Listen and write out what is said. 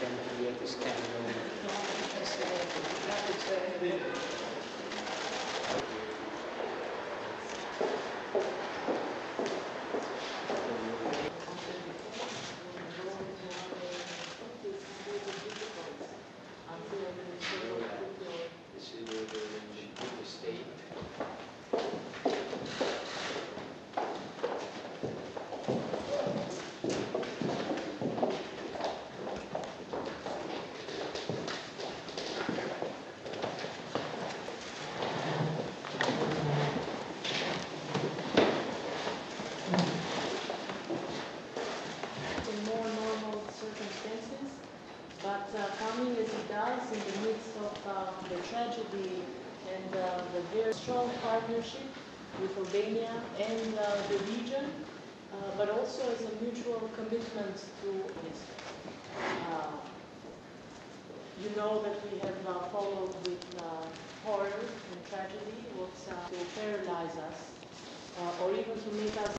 Something that can create a scandal. This uh, coming as it does in the midst of uh, the tragedy and uh, the very strong partnership with Albania and uh, the region, but also as a mutual commitment to you know that we have uh, followed with uh, horror and tragedy what uh, to paralyze us or even to make us